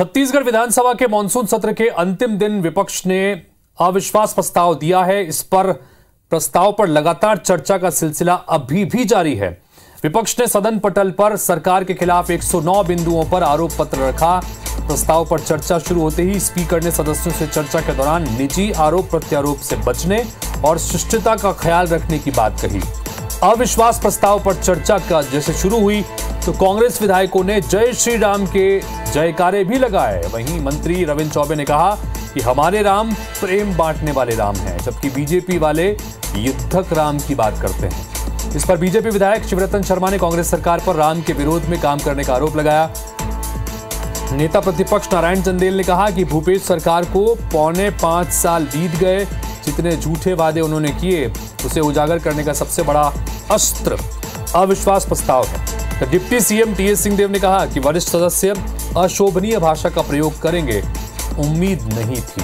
छत्तीसगढ़ विधानसभा के मानसून सत्र के अंतिम दिन विपक्ष ने अविश्वास प्रस्ताव दिया है। इस पर प्रस्ताव पर लगातार चर्चा का सिलसिला अभी भी जारी है। विपक्ष ने सदन पटल पर सरकार के खिलाफ 109 बिंदुओं पर आरोप पत्र रखा। प्रस्ताव पर चर्चा शुरू होते ही स्पीकर ने सदस्यों से चर्चा के दौरान निजी आरोप प्रत्यारोप से बचने और शिष्टता का ख्याल रखने की बात कही। अविश्वास प्रस्ताव पर चर्चा का जैसे शुरू हुई तो कांग्रेस विधायकों ने जय श्री राम के जयकारे भी लगाए। वहीं मंत्री रविंद्र चौबे ने कहा कि हमारे राम प्रेम बांटने वाले राम हैं, जबकि बीजेपी वाले युद्धक राम की बात करते हैं। इस पर बीजेपी विधायक शिवरतन शर्मा ने कांग्रेस सरकार पर राम के विरोध में काम करने का आरोप लगाया। नेता प्रतिपक्ष नारायण चंदेल ने कहा कि भूपेश सरकार को पौने पाँच साल बीत गए, जितने झूठे वादे उन्होंने किए, उसे उजागर करने का सबसे बड़ा अस्त्र अविश्वास प्रस्ताव है। तो deputy CM T S Singh Deo ने कहा कि वरिष्ठ सदस्य अशोभनीय भाषा का प्रयोग करेंगे, उम्मीद नहीं थी।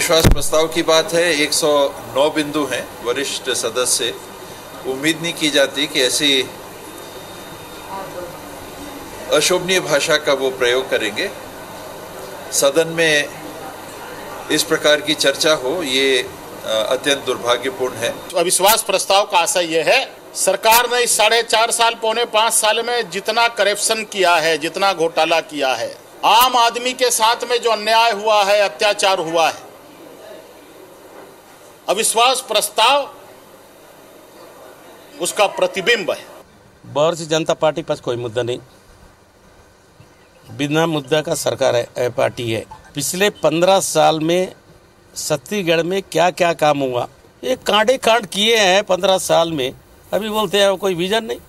विश्वास प्रस्ताव की बात है 109 बिंदु हैं, वरिष्ठ सदस्य। उम्मीद नहीं की जाती कि ऐसी अशोभनीय भाषा का वो प्रयोग करेंगे। सदन में इस प्रकार की चर्चा हो, ये अत्यंत दुर्भाग्यपूर्ण है। अविश्वास प्रस्ताव का आशय यह है, सरकार ने इस साढ़े चार साल, पौने पाँच साल में जितना करप्शन किया है, जितना घोटाला किया है, आम आदमी के साथ में जो अन्याय हुआ है, अत्याचार हुआ है अविश्वास प्रस्ताव, उसका प्रतिबिंब है। भारतीय जनता पार्टी पास कोई मुद्दा नहीं। बिना मुद्दा का सरकार है पार्टी है। पिछले पंद्रह साल में छत्तीसगढ़ में क्या क्या काम हुआ? ये कांडे कांड किए हैं पंद्रह साल में। अभी बोलते हैं कोई विजन नहीं।